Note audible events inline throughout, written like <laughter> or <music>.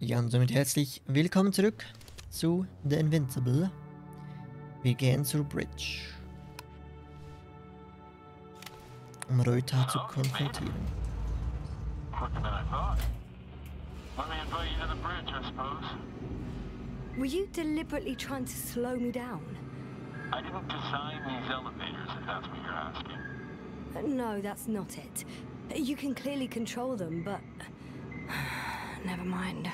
Ja, und somit herzlich willkommen zurück zu The Invincible. Wir gehen zur Bridge. Um Reuta zu konfrontieren. Were you deliberately trying to slow me down? I didn't design these elevators, if that's what you're asking. Uh, No, that's not it. You can clearly control them, but... <sighs> Never mind.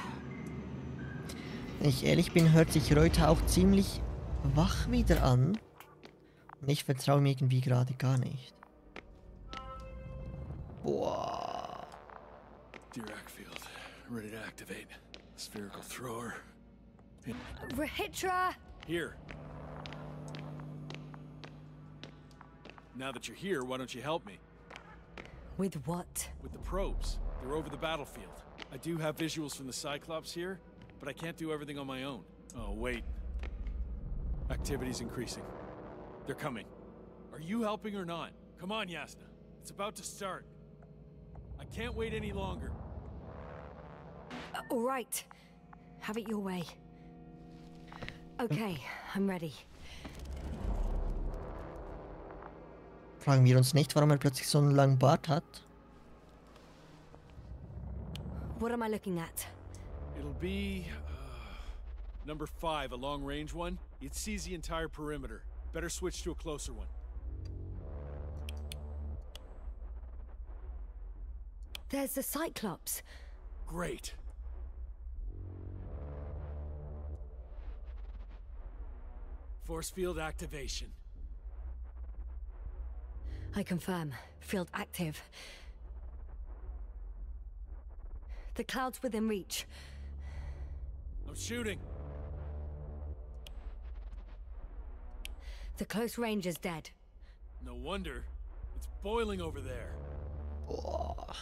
Wenn ich ehrlich bin, hört sich Reuta auch ziemlich wach wieder an. Und ich vertraue ihm irgendwie gerade gar nicht. Boah. Dirac field, ready to activate. Spherical thrower. Rahitra! Here. Now that you're here, why don't you help me? With what? With the probes. They're over the battlefield. I do have visuals from the Cyclops here, but I can't do everything on my own. Oh, wait. Activity's increasing. They're coming. Are you helping or not? Come on, Yasna. It's about to start. I can't wait any longer. Uh, all right. Have it your way. Okay, I'm ready. Fragen wir uns nicht, warum er plötzlich so einen langen Bart hat. What am I looking at? It'll be. Uh, number five, a long range one. It sees the entire perimeter. Better switch to a closer one. There's the Cyclops. Great. Force field activation. I confirm. Field active. The cloud's within reach. I'm shooting. The close range is dead. No wonder. It's boiling over there. Boah.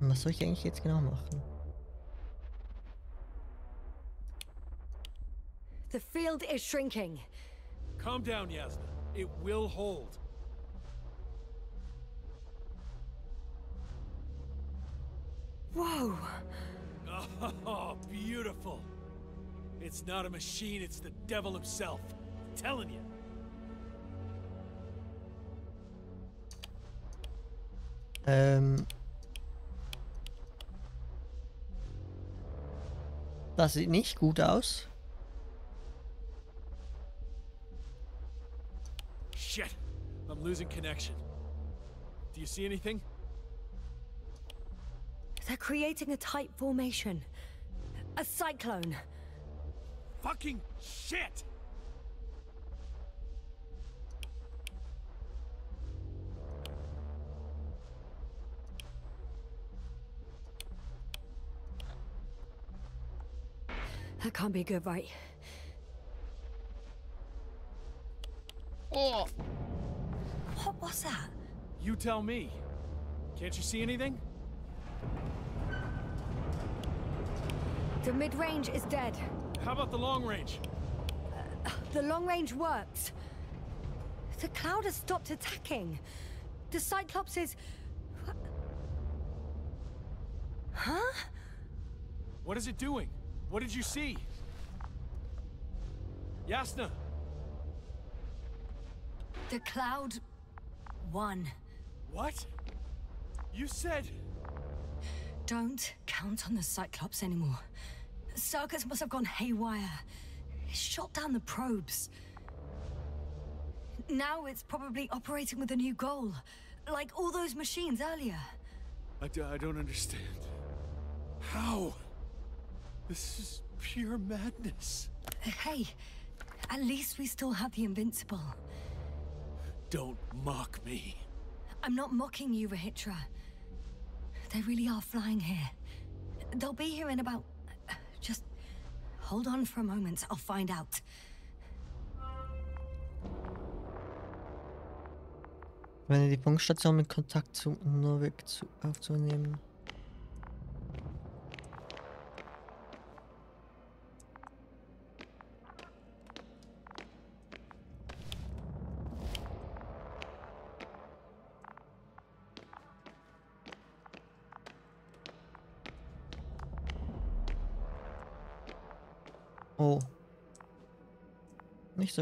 Und Was soll ich eigentlich jetzt genau machen? The field is shrinking. Calm down, Yasna. It will hold. Whoa! <laughs> Oh, beautiful. It's not a machine, it's the devil himself. telling you. Um, Das sieht nicht gut aus. Shit. I'm losing connection. Do you see anything? They're creating a tight formation. A cyclone. Fucking shit! That can't be good, right? Oh. What was that? You tell me. Can't you see anything? The mid-range is dead. How about the long range? The long range works. The cloud has stopped attacking. The Cyclops is... Huh? What is it doing? What did you see? Yasna! The cloud won. What? You said. Don't count on the Cyclops anymore. The circus must have gone haywire. It shot down the probes. Now it's probably operating with a new goal. Like all those machines earlier. I, d- I don't understand. How? This is pure madness. Hey, at least we still have the Invincible. Don't mock me. I'm not mocking you, Rahitra. They really are flying here. They'll be here in about... Just hold on for a moment. I'll find out. Wenn die Funkstation mit Kontakt zu zu aufzunehmen.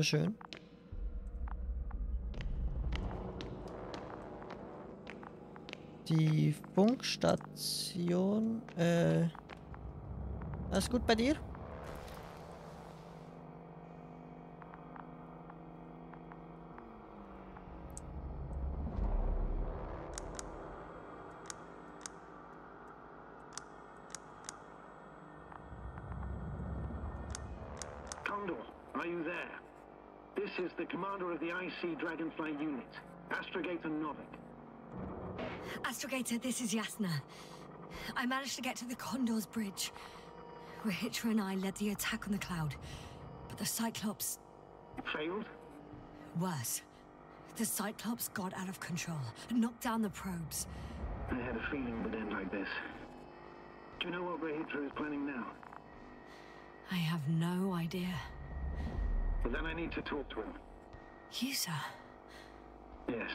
So schön. Die Funkstation. Äh. Alles gut bei dir? Condor, are you there? This is the commander of the IC Dragonfly unit, Astrogator Novik. Astrogator, this is Yasna. I managed to get to the Condor's bridge. where Rahitra and I led the attack on the cloud. But the Cyclops... Failed? Worse. The Cyclops got out of control, and knocked down the probes. I had a feeling it would end like this. Do you know what Rahitra is planning now? I have no idea. Well, then I need to talk to him. You, sir? Yes.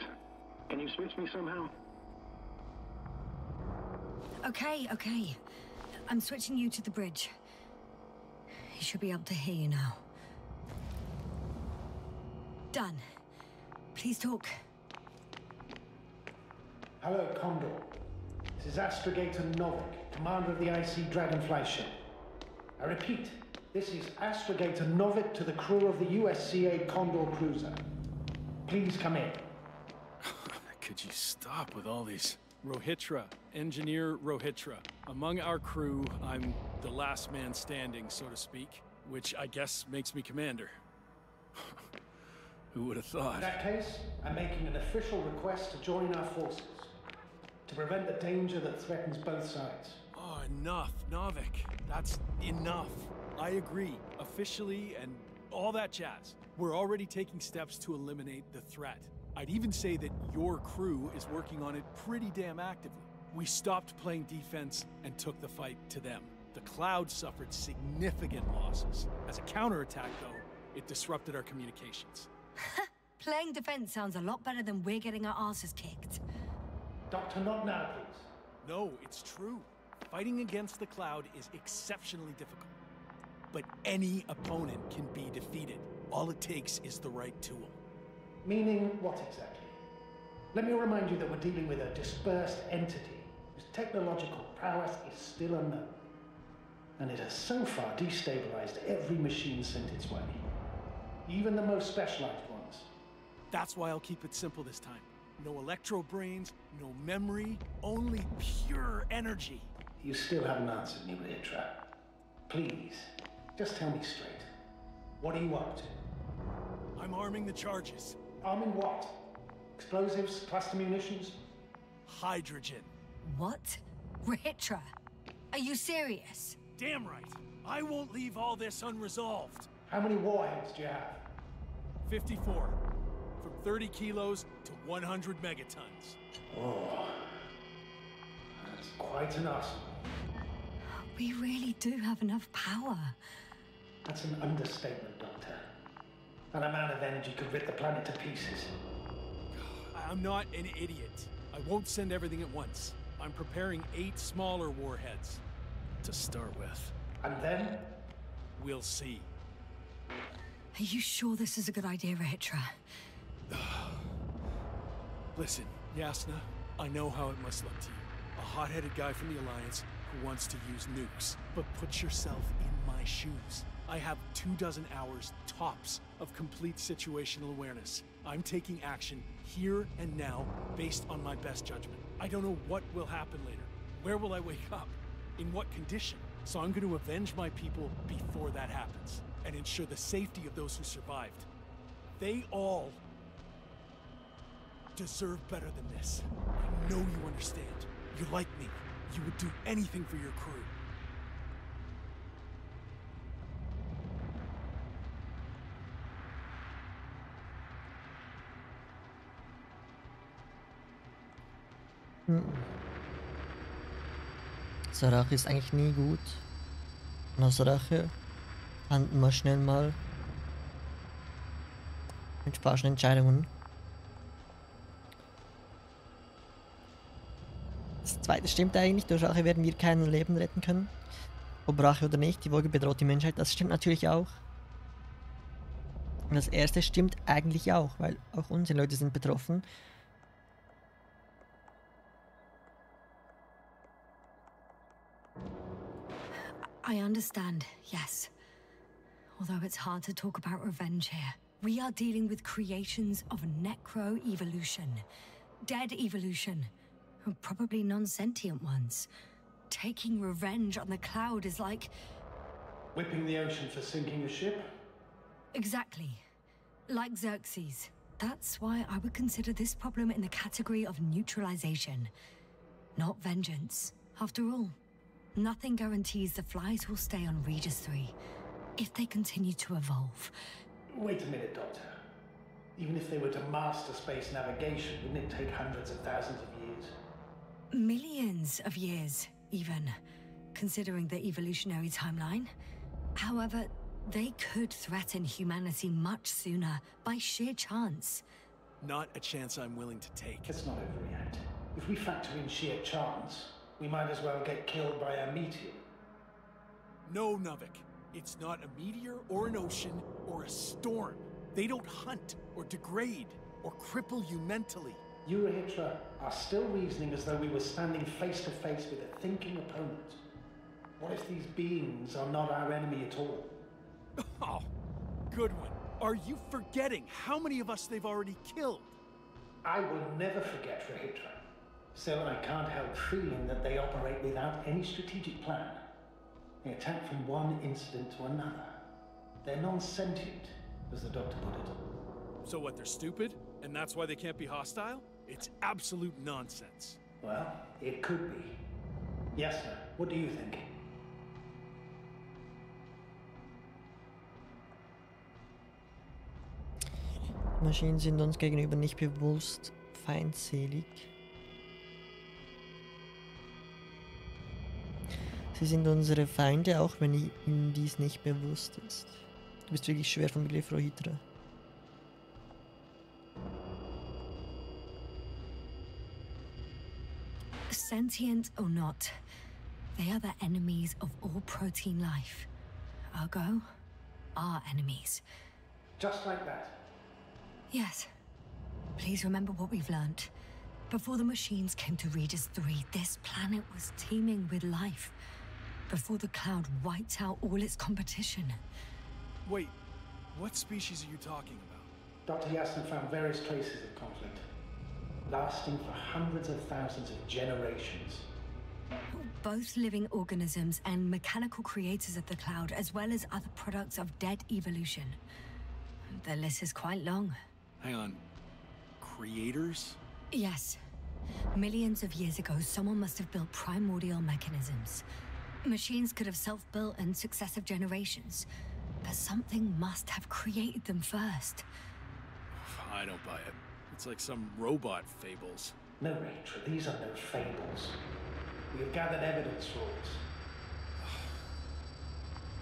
Can you switch me somehow? Okay, okay. I'm switching you to the bridge. He should be able to hear you now. Done. Please talk. Hello, Condor. This is Astrogator Novik, commander of the IC Dragonfly ship. I repeat, this is Astrogator Novik to the crew of the USCA Condor cruiser. Please come in. <laughs> Could you stop with all these? Rohitra, engineer Rohitra. Among our crew, I'm the last man standing, so to speak, which I guess makes me commander. <laughs> Who would have thought? In that case, I'm making an official request to join our forces to prevent the danger that threatens both sides. Oh, enough, Novik. That's enough. I agree, officially and all that jazz. We're already taking steps to eliminate the threat. I'd even say that your crew is working on it pretty damn actively. We stopped playing defense and took the fight to them. The Cloud suffered significant losses. As a counterattack, though, it disrupted our communications. <laughs> Playing defense sounds a lot better than we're getting our asses kicked. Doctor, not now, please. No, it's true. Fighting against the Cloud is exceptionally difficult. But any opponent can be defeated. All it takes is the right tool. Meaning what exactly? Let me remind you that we're dealing with a dispersed entity whose technological prowess is still unknown. And it has so far destabilized every machine sent its way. Even the most specialized ones. That's why I'll keep it simple this time. No electro brains, no memory, only pure energy. You still haven't answered me, Rahitra. Please, just tell me straight. What are you up to? I'm arming the charges. Arming what? Explosives, cluster munitions? Hydrogen. What? Rahitra? Are you serious? Damn right. I won't leave all this unresolved. How many warheads do you have? 54. From 30 kilos to 100 megatons. Oh, that's quite an arsenal. We really do have enough power. That's an understatement, Doctor. That amount of energy could rip the planet to pieces. I'm not an idiot. I won't send everything at once. I'm preparing eight smaller warheads. To start with. And then, We'll see. Are you sure this is a good idea, Rahitra? <sighs> Listen, Yasna, I know how it must look to you. A hot-headed guy from the Alliance who wants to use nukes. But put yourself in my shoes. I have two dozen hours, tops, of complete situational awareness. I'm taking action here and now based on my best judgment. I don't know what will happen later. Where will I wake up? In what condition? So I'm going to avenge my people before that happens and ensure the safety of those who survived. They all deserve better than this. I know you understand. You're like me. You would do anything for your crew. So Rache ist eigentlich nie gut. Und aus Rache handelt man schnell mal mit falschen Entscheidungen. Das zweite stimmt eigentlich, durch Rache werden wir kein Leben retten können. Ob Rache oder nicht, die Wolke bedroht die Menschheit, das stimmt natürlich auch. Und das erste stimmt eigentlich auch, weil auch unsere Leute sind betroffen. I understand, yes. Although it's hard to talk about revenge here. We are dealing with creations of necro evolution, dead evolution, and probably non sentient ones. Taking revenge on the cloud is like. Whipping the ocean for sinking a ship? Exactly. Like Xerxes. That's why I would consider this problem in the category of neutralization, not vengeance. After all, nothing guarantees the flies will stay on Regis 3 if they continue to evolve. Wait a minute, Doctor. Even if they were to master space navigation, wouldn't it take hundreds of thousands of years? Millions of years, even, considering the evolutionary timeline. However, they could threaten humanity much sooner by sheer chance. Not a chance I'm willing to take. Let's not overreact. If we factor in sheer chance, we might as well get killed by a meteor. No, Novik. It's not a meteor or an ocean or a storm. They don't hunt or degrade or cripple you mentally. You, Hitra, are still reasoning as though we were standing face to face with a thinking opponent. What if these beings are not our enemy at all? <laughs> Oh, good one. Are you forgetting how many of us they've already killed? I will never forget Rahitra. Still, I can't help feeling that they operate without any strategic plan. They attack from one incident to another. They're non-sentient, as the doctor put it. So what, they're stupid? And that's why they can't be hostile? It's absolute nonsense. Well, it could be. Yes, sir. What do you think? Maschinen sind uns gegenüber nicht bewusst feindselig. Sie sind unsere Feinde, auch wenn ihnen dies nicht bewusst ist. Du bist wirklich schwer vom Begriff, Rohitra. Sentient or not, they are the enemies of all protein life. Ergo, our enemies. Just like that. Yes. Please remember what we've learnt. Before the machines came to Regis 3, this planet was teeming with life. Before the cloud wiped out all its competition. Wait, what species are you talking about? Dr. Yasna found various traces of conflict, lasting for hundreds of thousands of generations. Both living organisms and mechanical creators of the cloud, as well as other products of dead evolution. The list is quite long. Hang on. Creators? Yes. Millions of years ago, someone must have built primordial mechanisms. Machines could have self built in successive generations, but something must have created them first. <sighs> I don't buy it. It's like some robot fables. No, Rachel, these are no fables. We have gathered evidence for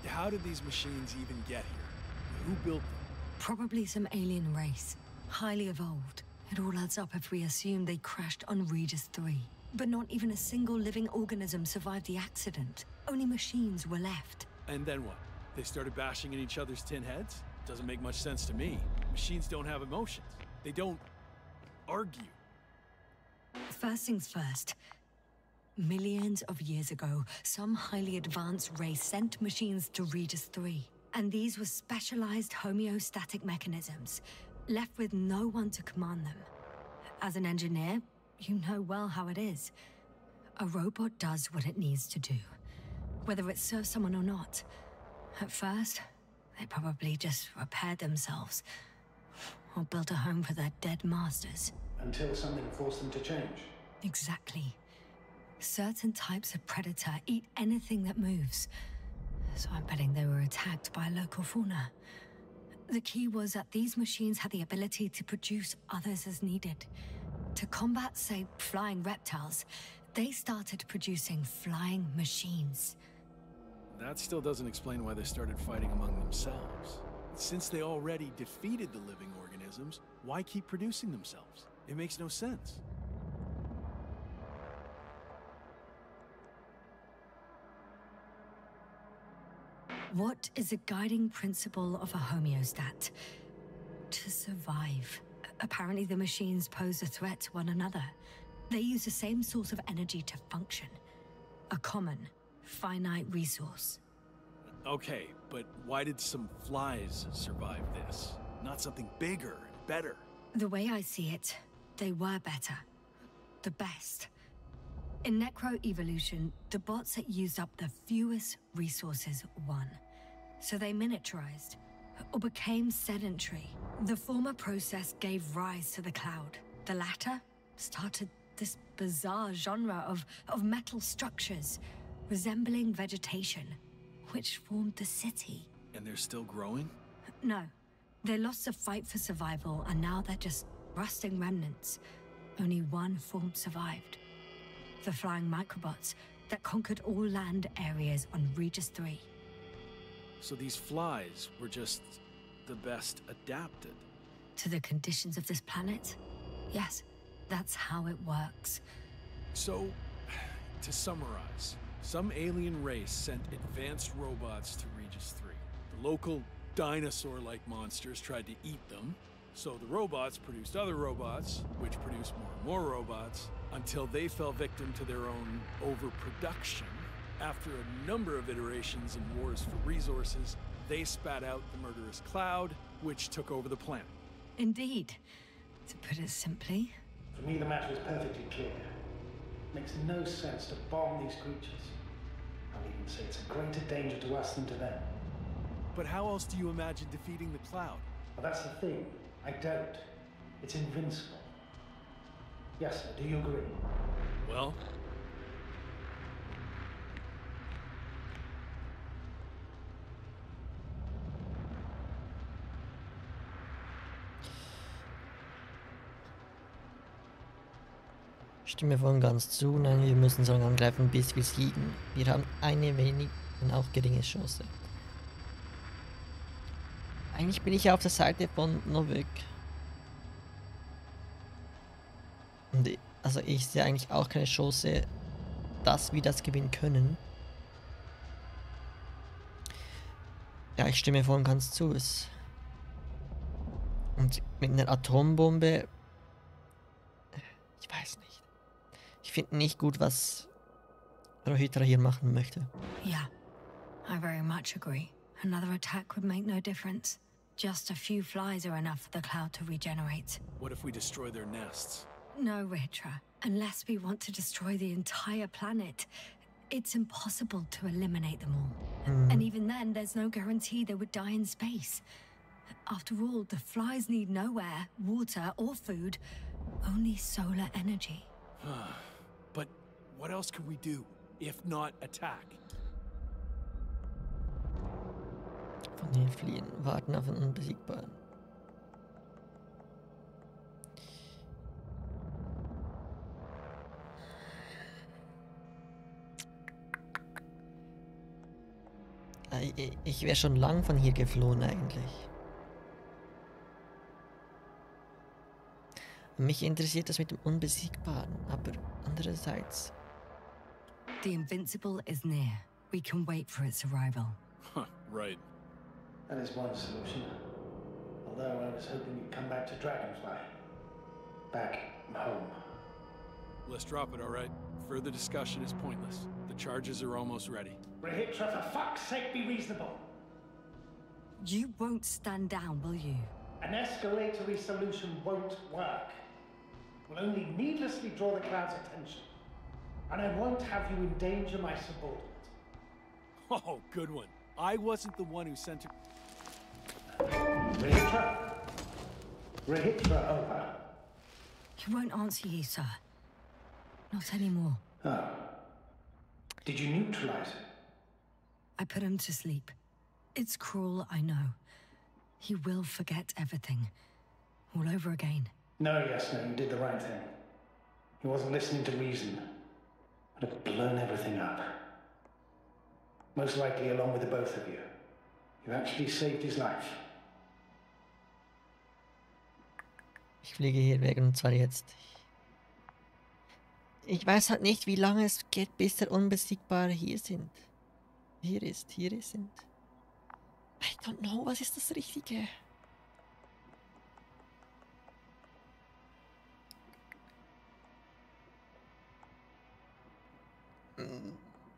it. <sighs> How did these machines even get here? Who built them? Probably some alien race, highly evolved. It all adds up if we assume they crashed on Regis 3. But not even a single living organism survived the accident. Only machines were left. And then what? They started bashing in each other's tin heads? Doesn't make much sense to me. Machines don't have emotions. They don't argue. First things first. Millions of years ago, some highly advanced race sent machines to Regis 3. And these were specialized homeostatic mechanisms, left with no one to command them. As an engineer, you know well how it is. A robot does what it needs to do, whether it serves someone or not. At first, they probably just repaired themselves, or built a home for their dead masters. Until something forced them to change. Exactly. Certain types of predator eat anything that moves. So I'm betting they were attacked by a local fauna. The key was that these machines had the ability to produce others as needed. To combat, say, flying reptiles, they started producing flying machines. That still doesn't explain why they started fighting among themselves. Since they already defeated the living organisms, why keep producing themselves? It makes no sense. What is a guiding principle of a homeostat? To survive. Apparently, the machines pose a threat to one another. They use the same source of energy to function a common, finite resource. Okay, but why did some flies survive this? Not something bigger and better. The way I see it, they were better. The best. In Necro Evolution, the bots that used up the fewest resources won. So they miniaturized, or became sedentary. The former process gave rise to the cloud. The latter started this bizarre genre of, of metal structures, resembling vegetation, which formed the city. And they're still growing? No. They lost the fight for survival, and now they're just rusting remnants. Only one form survived. The flying microbots that conquered all land areas on Regis 3. So these flies were just the best adapted. To the conditions of this planet? Yes, that's how it works. So, <sighs> to summarize, some alien race sent advanced robots to Regis 3. The local dinosaur like monsters tried to eat them, so the robots produced other robots, which produced more and more robots, until they fell victim to their own overproduction. After a number of iterations and wars for resources, they spat out the murderous cloud, which took over the planet. Indeed. To put it simply, For me, the matter is perfectly clear. Makes no sense to bomb these creatures. I'll even say it's a greater danger to us than to them. But how else do you imagine defeating the cloud? But that's the thing. I don't. It's invincible. Yes, sir. Do you agree? Well, Stimme voll und ganz zu. Nein, wir müssen so lange angreifen, bis wir siegen. Wir haben eine wenig und auch geringe Chance. Eigentlich bin ich auf der Seite von Novik. Und also ich sehe eigentlich auch keine Chance, dass wir das gewinnen können. Ja, ich stimme voll und ganz zu. Es und mit einer Atombombe. Ich weiß nicht. Ich finde nicht gut, was Rohitra hier machen möchte. yeah, I very much agree. Another attack would make no difference. Just a few flies are enough for the cloud to regenerate. what if we destroy their nests? No, Ritra. Unless we want to destroy the entire planet, it's impossible to eliminate them all. And even then, there's no guarantee they would die in space. After all, the flies need no air, water, or food, only solar energy. What else can we do, if not attack? Von hier fliehen, warten auf einen Unbesiegbaren. Äh, ich wäre schon lang von hier geflohen eigentlich. Mich interessiert das mit dem Unbesiegbaren, aber andererseits, The Invincible is near. We can wait for its arrival. Huh, right. That is one solution. Although I was hoping you'd come back to Dragonfly. Back home. Let's drop it, all right? Further discussion is pointless. The charges are almost ready. Rahitra, for fuck's sake, be reasonable. You won't stand down, will you? An escalatory solution won't work. Will only needlessly draw the crowd's attention. And I won't have you endanger my subordinate. Oh, good one. I wasn't the one who sent her. Rahitra? Rahitra, over. Oh, he won't answer you, sir. Not anymore. Oh. Did you neutralize him? I put him to sleep. It's cruel, I know. He will forget everything. All over again. No, yes, no, you did the right thing. He wasn't listening to reason. Would have blown everything up. Most likely along with the both of you. You actually saved his life. ich fliege hier weg und zwar jetzt. Ich weiß halt nicht, wie lange es geht, bis der Unbesiegbare hier sind. Hier ist, hier sind. I don't know, was ist das Richtige?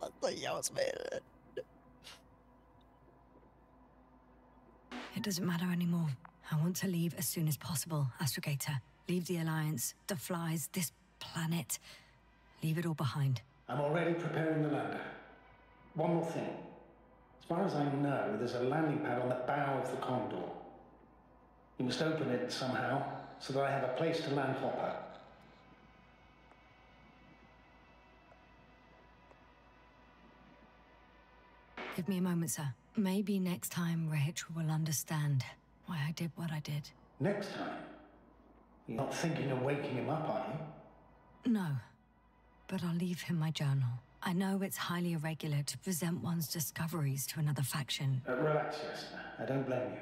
Was soll ich auswählen? It doesn't matter anymore. I want to leave as soon as possible, Astrogator. Leave the Alliance, the Flies, this planet. Leave it all behind. I'm already preparing the lander. One more thing. As far as I know, there's a landing pad on the bow of the Condor. You must open it somehow so that I have a place to land Hopper. Give me a moment, sir. Maybe next time Rachel will understand why I did what I did. Next time, you're not thinking of waking him up, are you? No, but I'll leave him my journal. I know it's highly irregular to present one's discoveries to another faction. Uh, relax, Yasna. I don't blame you.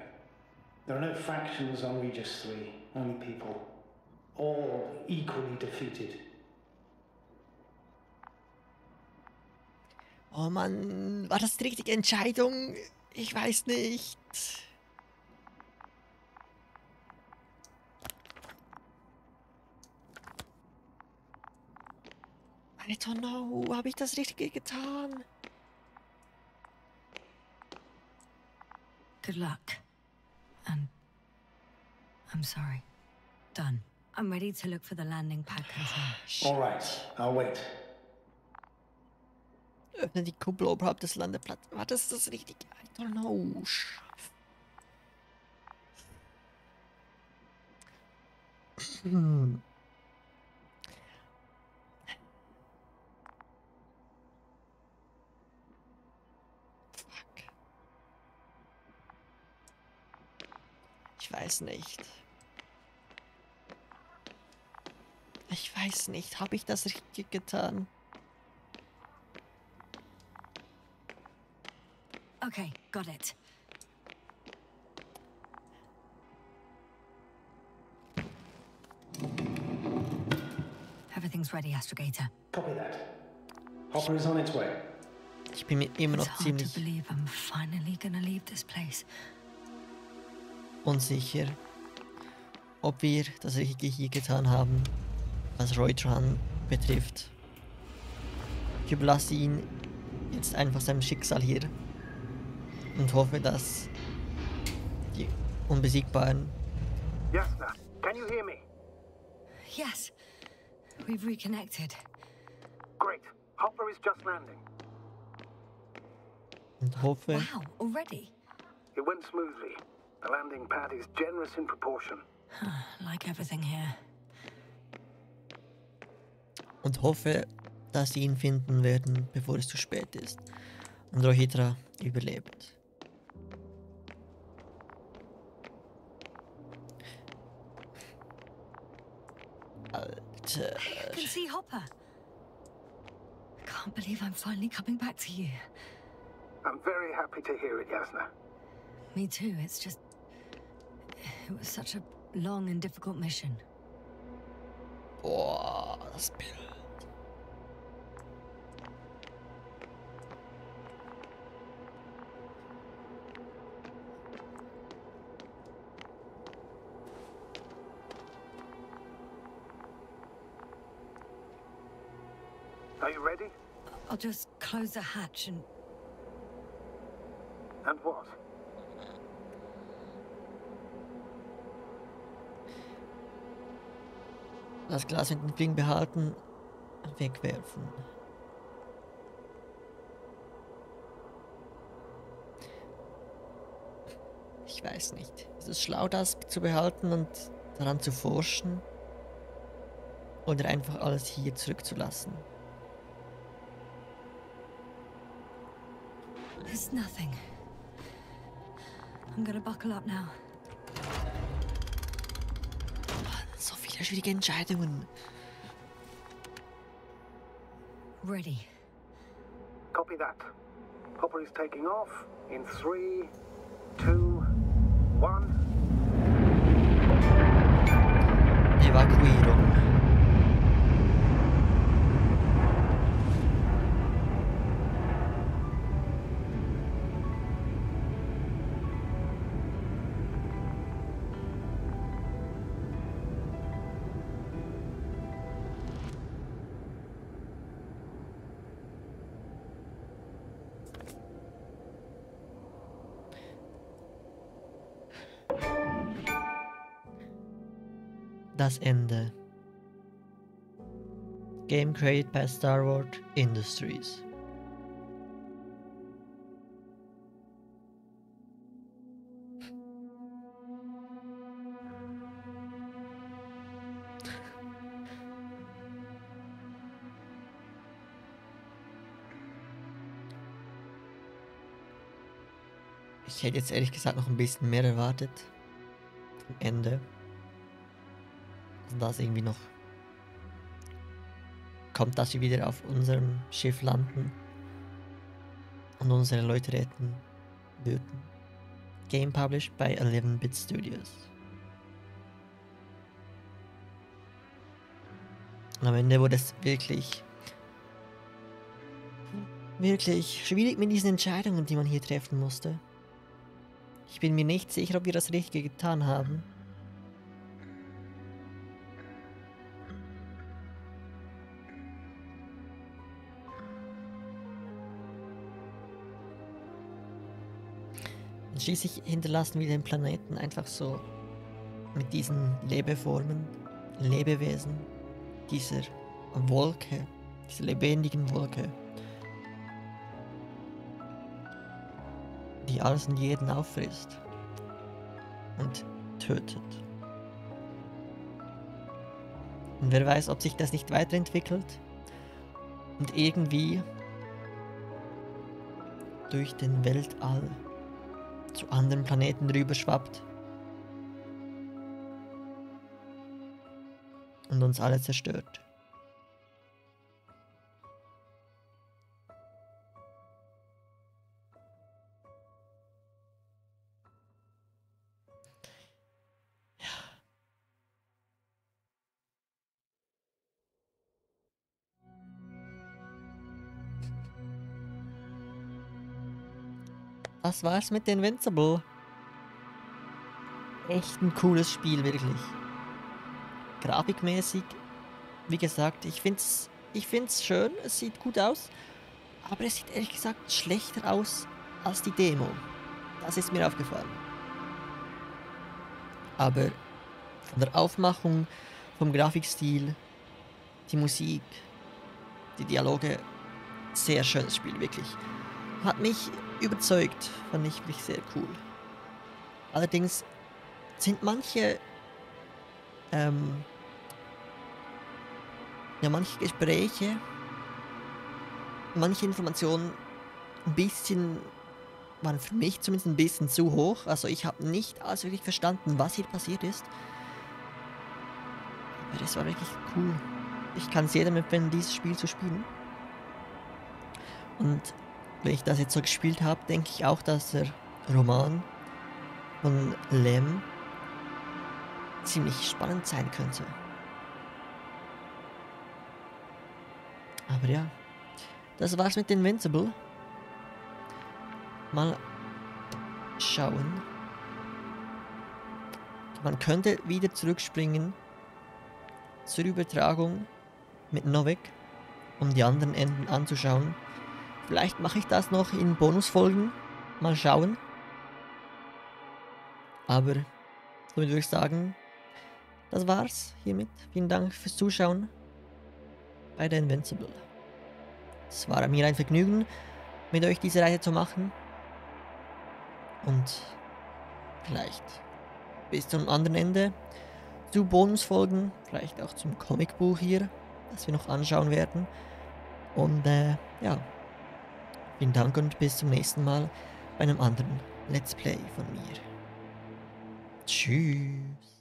There are no factions on Regis 3, only people. All equally defeated. Oh Mann, war das die richtige Entscheidung? Ich weiß nicht. I don't know, habe ich das Richtige getan? Good luck. And I'm sorry. Done. I'm ready to look for the landing pad control. All right, I'll wait. Öffne die Kuppel oberhalb des Landeplatzes. War das das Richtige? I don't know. Hm. Fuck. Ich weiß nicht. Ich weiß nicht. Habe ich das richtig getan? Okay, got it. Everything's ready, Astrogator. Copy that. Hopper is on its way. Ich bin mir immer It's noch hard to ziemlich believe I'm finally gonna leave this place. unsicher, ob wir das Richtige hier getan haben, was Reutran betrifft. Ich überlasse ihn jetzt einfach seinem Schicksal hier und hoffe, dass die Unbesiegbaren Yasna, can you hear me? Yes, we've reconnected. Great. Hopper is just landing. und hoffe, Wow, already? It went smoothly. The landing pad is generous in proportion. Like everything here. und hoffe, dass sie ihn finden werden, bevor es zu spät ist und Rohitra überlebt. Alter. I can see Hopper. I can't believe I'm finally coming back to you. I'm very happy to hear it, Yasna. Me too, it's just. It was such a long and difficult mission. Boah, das Bild. I'll just close the hatch and. And what? Das Glas mit dem Fliegen behalten, wegwerfen. Ich weiß nicht. Ist es schlau, das zu behalten und daran zu forschen? Oder einfach alles hier zurückzulassen? It's nothing. I'm gonna buckle up now. So viele schwierige Entscheidungen. Ready. Copy that. Hopper is taking off in three, two, one. Evakuierung. Das Ende. Game created by Star Wars Industries. Ich hätte jetzt ehrlich gesagt noch ein bisschen mehr erwartet. Am Ende. Also dass irgendwie noch kommt, dass wir wieder auf unserem Schiff landen und unsere Leute retten würden. Game published by 11-Bit Studios. Und am Ende wurde es wirklich wirklich schwierig mit diesen Entscheidungen, die man hier treffen musste. Ich bin mir nicht sicher, ob wir das Richtige getan haben. Schließlich hinterlassen wir den Planeten einfach so mit diesen Lebeformen, Lebewesen, dieser Wolke, dieser lebendigen Wolke, die alles und jeden auffrisst und tötet. Und wer weiß, ob sich das nicht weiterentwickelt und irgendwie durch den Weltall zu anderen Planeten rüber schwappt und uns alle zerstört. Das war's mit Invincible. Echt ein cooles Spiel, wirklich. Grafikmäßig, wie gesagt, ich find's, ich find's schön, es sieht gut aus. Aber es sieht ehrlich gesagt schlechter aus als die Demo. Das ist mir aufgefallen. Aber von der Aufmachung, vom Grafikstil, die Musik, die Dialoge, sehr schönes Spiel, wirklich. Hat mich überzeugt, fand ich mich sehr cool. Allerdings sind manche, ähm, ja, manche Gespräche, manche Informationen ein bisschen, waren für mich zumindest ein bisschen zu hoch. Also ich habe nicht alles wirklich verstanden, was hier passiert ist. Aber das war wirklich cool. Ich kann es jedem empfehlen, dieses Spiel zu spielen. Und wenn ich das jetzt so gespielt habe, denke ich auch, dass der Roman von Lem ziemlich spannend sein könnte. Aber ja, das war's mit Invincible. Mal schauen. Man könnte wieder zurückspringen zur Übertragung mit Novik, um die anderen Enden anzuschauen. Vielleicht mache ich das noch in Bonusfolgen. Mal schauen. Aber somit würde ich sagen, das war's hiermit. Vielen Dank fürs Zuschauen bei der Invincible. Es war mir ein Vergnügen, mit euch diese Reise zu machen. Und vielleicht bis zum anderen Ende zu Bonusfolgen, vielleicht auch zum Comicbuch hier, das wir noch anschauen werden. Und äh, ja, Vielen Dank und bis zum nächsten Mal bei einem anderen Let's Play von mir. Tschüss.